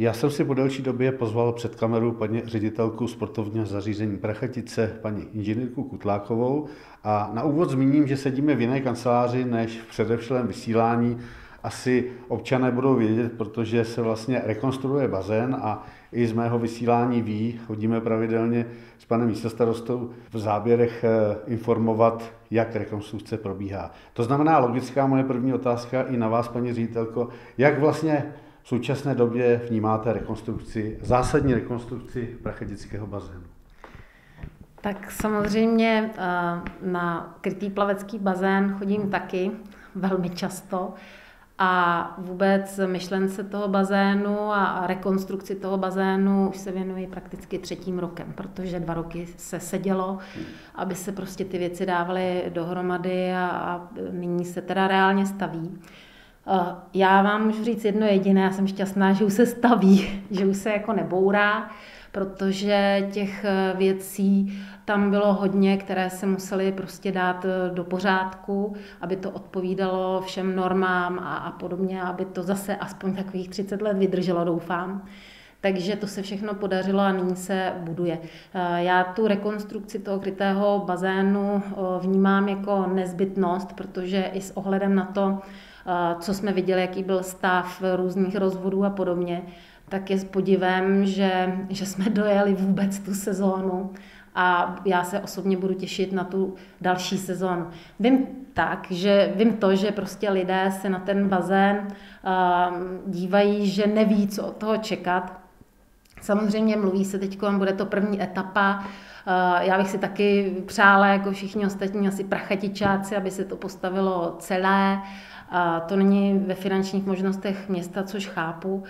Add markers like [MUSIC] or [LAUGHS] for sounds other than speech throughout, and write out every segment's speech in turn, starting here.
Já jsem si po delší době pozval před kameru paní ředitelku sportovního zařízení Prachatice, paní inženýrku Kutlákovou a na úvod zmíním, že sedíme v jiné kanceláři než v předevšelém vysílání. Asi občané budou vědět, protože se vlastně rekonstruuje bazén a i z mého vysílání ví, chodíme pravidelně s panem místostarostou v záběrech eh, informovat, jak rekonstrukce probíhá. To znamená, logická moje první otázka i na vás, paní ředitelko, jak vlastně v současné době vnímáte rekonstrukci, zásadní rekonstrukci prachetického bazénu? Tak samozřejmě eh, na krytý plavecký bazén chodím taky velmi často a vůbec myšlence toho bazénu a rekonstrukci toho bazénu už se věnuji prakticky třetím rokem, protože dva roky se sedělo, aby se prostě ty věci dávaly dohromady a, a nyní se teda reálně staví. Eh, já vám můžu říct jedno jediné, já jsem šťastná, že už se staví, [LAUGHS] že už se jako nebourá, protože těch eh, věcí tam bylo hodně, které se musely prostě dát eh, do pořádku, aby to odpovídalo všem normám a, a podobně, aby to zase aspoň takových 30 let vydrželo, doufám. Takže to se všechno podařilo a nyní se buduje. Já tu rekonstrukci toho krytého bazénu vnímám jako nezbytnost, protože i s ohledem na to, co jsme viděli, jaký byl stav různých rozvodů a podobně, tak je s podivem, že, že jsme [LAUGHS] dojeli vůbec tu sezónu a já se osobně budu těšit na tu další sezónu. Vím tak, že vím to, že prostě lidé se na ten bazén uh, dívají, že neví, co od toho čekat. Samozřejmě mluví se teď, bude to první etapa, já bych si taky přála, jako všichni ostatní asi prachatičáci, aby se to postavilo celé, a to není ve finančních možnostech města, což chápu,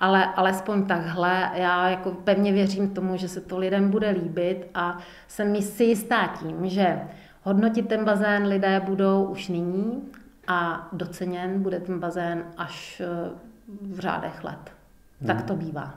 ale alespoň takhle já jako pevně věřím tomu, že se to lidem bude líbit a jsem si jistá tím, že hodnotit ten bazén lidé budou už nyní a doceněn bude ten bazén až eh, v řádech let. Tak hmm. to bývá.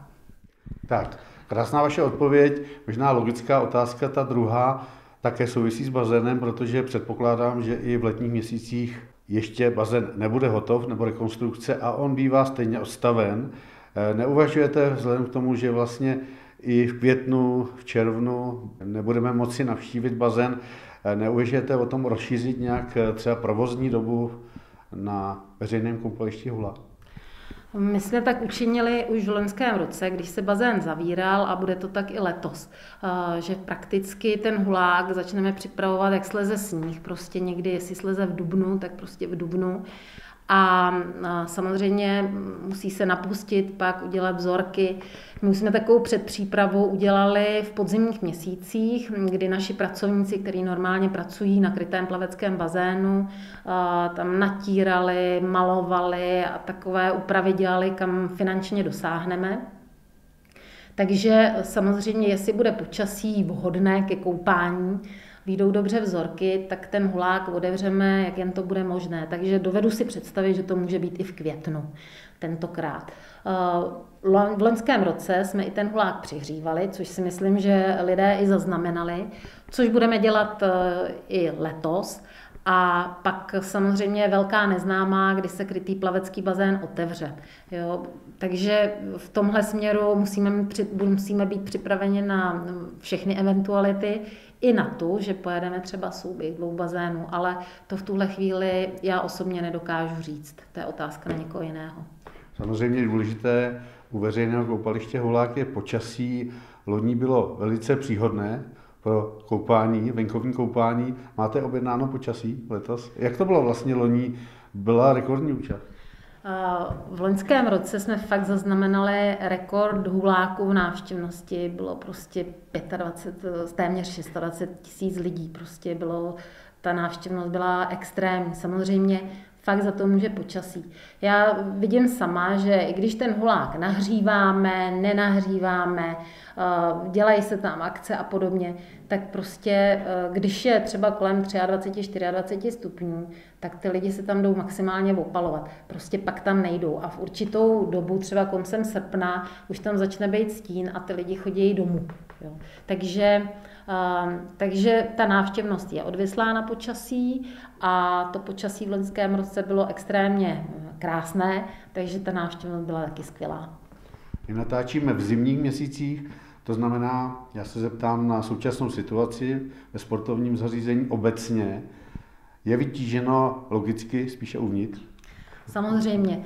Tak, krásná vaše odpověď, možná logická otázka, ta druhá také souvisí s bazénem, protože předpokládám, že i v letních měsících ještě bazén nebude hotov nebo rekonstrukce a on bývá stejně odstaven. Eh, neuvažujete vzhledem k tomu, že vlastně i v květnu, v červnu nebudeme moci navštívit bazén, eh, neuvažujete o tom rozšířit nějak eh, třeba provozní dobu na veřejném koupališti Hula? My jsme tak učinili už v loňském roce, když se bazén zavíral a bude to tak i letos, že prakticky ten hulák začneme připravovat, jak sleze sníh, prostě někdy, jestli sleze v dubnu, tak prostě v dubnu a samozřejmě musí se napustit, pak udělat vzorky. My jsme takovou předpřípravu udělali v podzimních měsících, kdy naši pracovníci, kteří normálně pracují na krytém plaveckém bazénu, tam natírali, malovali a takové úpravy dělali, kam finančně dosáhneme. Takže samozřejmě, jestli bude počasí vhodné ke koupání, výjdou dobře vzorky, tak ten hulák otevřeme, jak jen to bude možné. Takže dovedu si představit, že to může být i v květnu tentokrát. Eh, v loňském roce jsme i ten hulák přihřívali, což si myslím, že lidé i zaznamenali, což budeme dělat eh, i letos. A pak samozřejmě velká neznámá, kdy se krytý plavecký bazén otevře. Jo, takže v tomhle směru musíme, musíme být připraveni na všechny eventuality, i na to, že pojedeme třeba souběh dvou bazénů, ale to v tuhle chvíli já osobně nedokážu říct. To je otázka na někoho jiného. Samozřejmě důležité u veřejného koupaliště Holák je počasí. Lodní bylo velice příhodné pro koupání, venkovní koupání. Máte objednáno počasí letos? Jak to bylo vlastně loní? Byla rekordní účast? V loňském roce jsme fakt zaznamenali rekord huláků v návštěvnosti. Bylo prostě 25, téměř 26 tisíc lidí. Prostě bylo, ta návštěvnost byla extrémní. Samozřejmě fakt za to může počasí. Já vidím sama, že i když ten hulák nahříváme, nenahříváme, eh, dělají se tam akce a podobně, tak prostě, eh, když je třeba kolem 23-24 stupňů, tak ty lidi se tam jdou maximálně opalovat. Prostě pak tam nejdou. A v určitou dobu, třeba koncem srpna, už tam začne být stín a ty lidi chodí domů. Jo. Takže Ehm, takže ta návštěvnost je odvislá na počasí a to počasí v loňském roce bylo extrémně eh, krásné, takže ta návštěvnost byla taky skvělá. My natáčíme v zimních měsících, to znamená, já se zeptám na současnou situaci ve sportovním zařízení obecně. Je vytíženo logicky spíše uvnitř? Samozřejmě.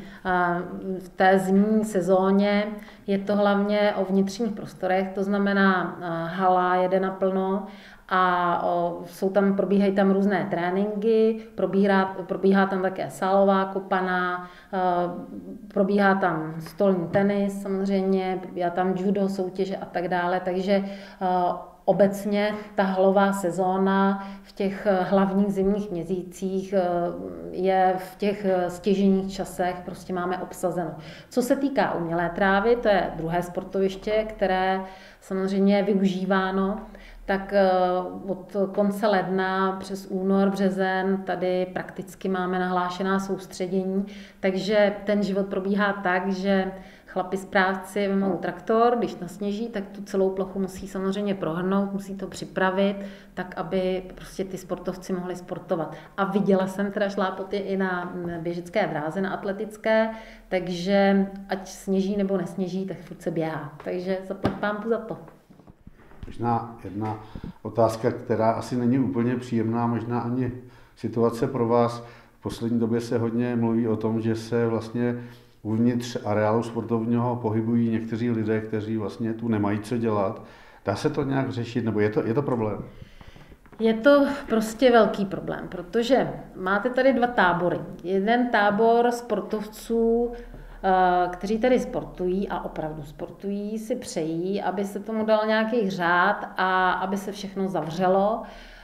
V té zimní sezóně je to hlavně o vnitřních prostorech, to znamená hala jede naplno a jsou tam, probíhají tam různé tréninky, probíhá, probíhá tam také sálová kopaná, probíhá tam stolní tenis samozřejmě, probíhá tam judo, soutěže a tak dále, takže obecně ta halová sezóna v těch hlavních zimních měsících je v těch stěženích časech prostě máme obsazeno. Co se týká umělé trávy, to je druhé sportoviště, které samozřejmě je využíváno tak eh, od konce ledna přes únor, březen tady prakticky máme nahlášená soustředění, takže ten život probíhá tak, že chlapi správci vemou traktor, když nasněží, tak tu celou plochu musí samozřejmě prohrnout, musí to připravit, tak aby prostě ty sportovci mohli sportovat. A viděla jsem teda šlápoty i na běžecké dráze, na atletické, takže ať sněží nebo nesněží, tak furt se běhá. Takže zaplať pámpu za to. Možná jedna otázka, která asi není úplně příjemná, možná ani situace pro vás. V poslední době se hodně mluví o tom, že se vlastně uvnitř areálu sportovního pohybují někteří lidé, kteří vlastně tu nemají co dělat. Dá se to nějak řešit, nebo je to, je to problém? Je to prostě velký problém, protože máte tady dva tábory. Jeden tábor sportovců kteří tady sportují a opravdu sportují, si přejí, aby se tomu dal nějaký řád a aby se všechno zavřelo,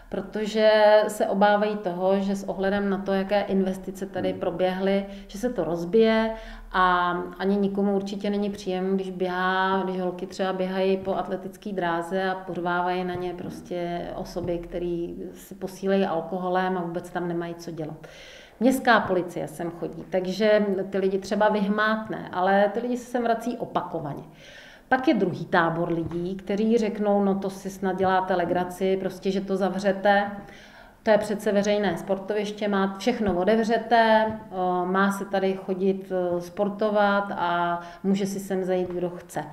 protože se obávají toho, že s ohledem na to, jaké investice tady proběhly, že se to rozbije a ani nikomu určitě není příjem, když běhá, když holky třeba běhají po atletické dráze a porvávají na ně prostě osoby, které si posílejí alkoholem a vůbec tam nemají co dělat. Městská policie sem chodí, takže ty lidi třeba vyhmátne, ale ty lidi se sem vrací opakovaně. Pak je druhý tábor lidí, kteří řeknou, no to si snad děláte legraci, prostě, že to zavřete, to je přece veřejné sportoviště, má všechno otevřete, má se tady chodit e, sportovat a může si sem zajít, kdo chce.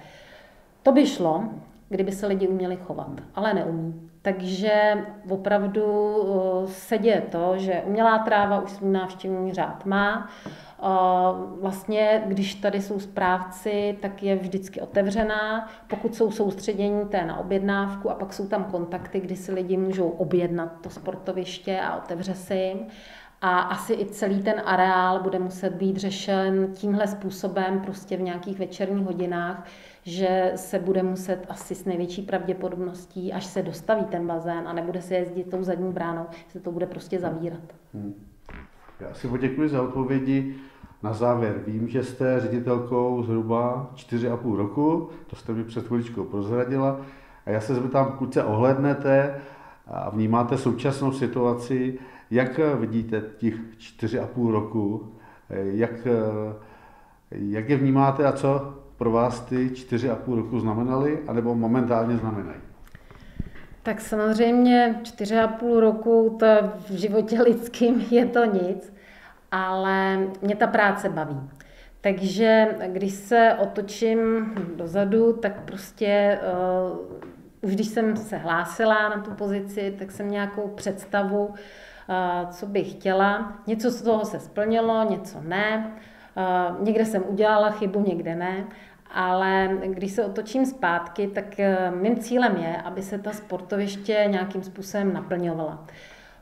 To by šlo, kdyby se lidi uměli chovat, ale neumí. Takže opravdu eh, se děje to, že umělá tráva už svůj návštěvní řád má. Eh, vlastně, když tady jsou správci, tak je vždycky otevřená. Pokud jsou soustředění, je na objednávku a pak jsou tam kontakty, kdy si lidi můžou objednat to sportoviště a otevře se jim. A asi i celý ten areál bude muset být řešen tímhle způsobem prostě v nějakých večerních hodinách, že se bude muset asi s největší pravděpodobností, až se dostaví ten bazén a nebude se jezdit tou zadní bránou, se to bude prostě zavírat. Hmm. Já si poděkuji za odpovědi. Na závěr, vím, že jste ředitelkou zhruba 4,5 roku, to jste mi před chviličkou prozradila, a já se zeptám, pokud se ohlednete a vnímáte současnou situaci, jak vidíte těch 4,5 roku, jak, jak je vnímáte a co pro vás ty čtyři a půl roku znamenaly, anebo momentálně znamenají? Tak samozřejmě čtyři a půl roku to v životě lidským [LAUGHS] je to nic, ale mě ta práce baví. Takže když se otočím dozadu, tak prostě uh, už když jsem se hlásila na tu pozici, tak jsem nějakou představu, uh, co bych chtěla. Něco z toho se splnilo, něco ne. Uh, někde jsem udělala chybu, někde ne ale když se otočím zpátky, tak eh, mým cílem je, aby se ta sportoviště nějakým způsobem naplňovala.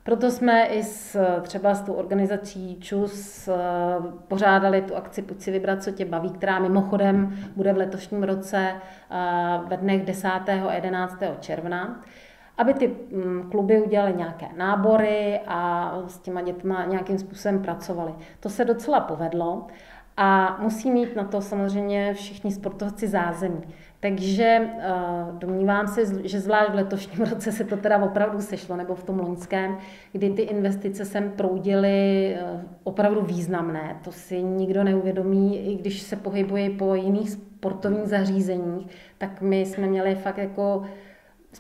Proto jsme i s, třeba s tou organizací ČUS eh, pořádali tu akci Pojď si vybrat, co tě baví, která mimochodem bude v letošním roce eh, ve dnech 10. a 11. června aby ty mm, kluby udělaly nějaké nábory a s těma dětma nějakým způsobem pracovali. To se docela povedlo a musí mít na to samozřejmě všichni sportovci zázemí. Takže uh, domnívám se, že zvlášť v letošním [LAUGHS] roce se to teda opravdu sešlo, nebo v tom loňském, kdy ty investice sem proudily uh, opravdu významné. To si nikdo neuvědomí, i když se pohybuje po jiných sportovních zařízeních, tak my jsme měli fakt jako,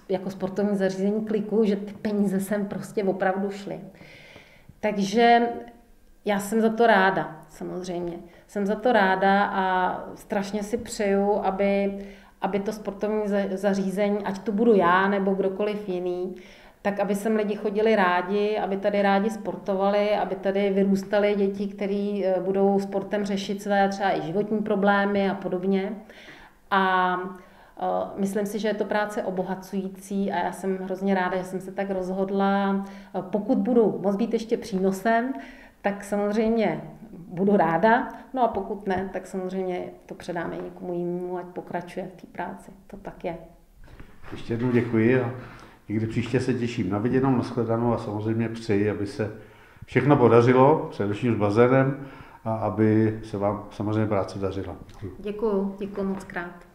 jako sportovní zařízení kliku, že ty peníze sem prostě opravdu šly. Takže Já jsem za to ráda, samozřejmě. Jsem za to ráda a strašně si přeju, aby, aby to sportovní zařízení, ať to budu já nebo kdokoliv jiný, tak aby sem lidi chodili rádi, aby tady rádi sportovali, aby tady vyrůstaly děti, které eh, budou sportem řešit své třeba i životní problémy a podobně. A eh, myslím si, že je to práce obohacující a já jsem hrozně ráda, že jsem se tak rozhodla. Eh, pokud budu moc být ještě přínosem, tak samozřejmě budu ráda, no a pokud ne, tak samozřejmě to předáme někomu jinému, ať pokračuje v té práci. To tak je. Ještě jednou děkuji a někdy příště se těším na viděnou, na a samozřejmě přeji, aby se všechno podařilo, především s bazénem, a aby se vám samozřejmě práce dařila. Děkuji, děkuji moc krát.